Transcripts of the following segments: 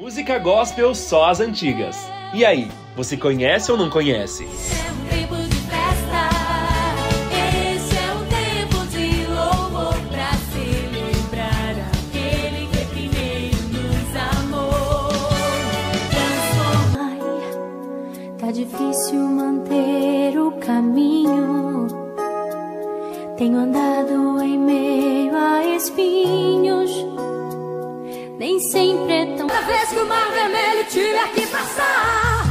Música gospel só as antigas. E aí, você conhece ou não conhece? É um tempo de festa. Esse é o tempo de louvor pra celebrar aquele que primeiro nos amou. Ai, tá difícil manter o caminho. Tenho andado em meio a espinhos. Nem sempre é tão. Cada vez que o mar vermelho tiver que passar.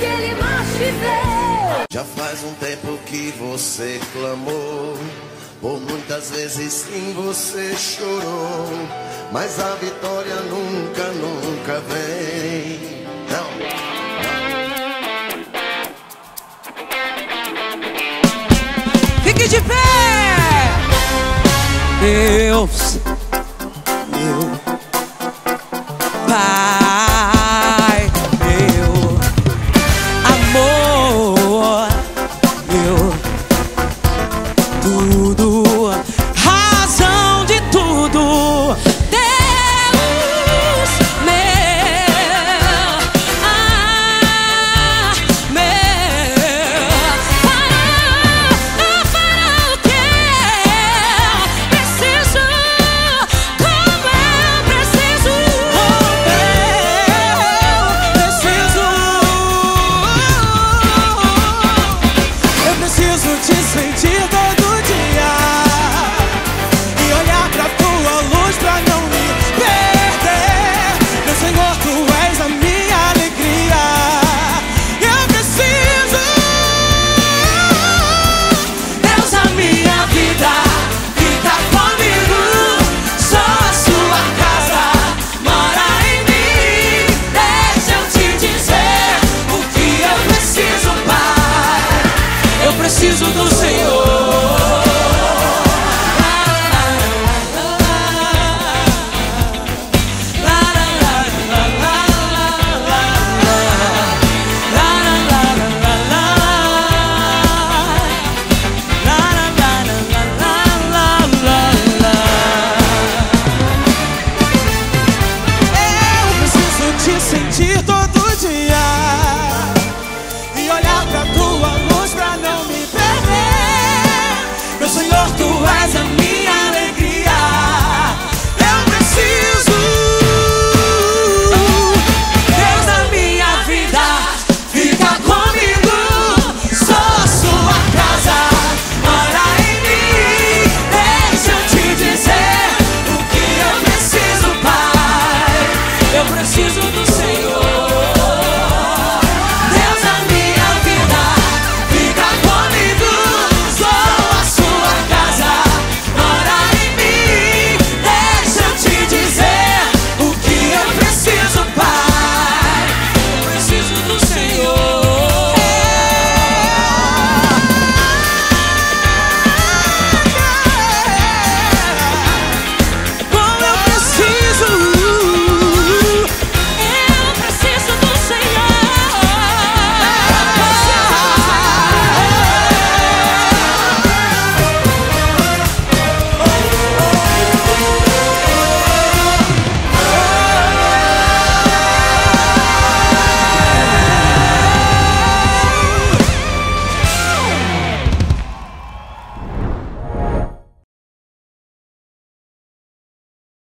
que ele mais te vê. Já faz um tempo que você clamou, por muitas vezes sim você chorou, mas a vitória nunca, nunca vem. Não. Fique de pé! Deus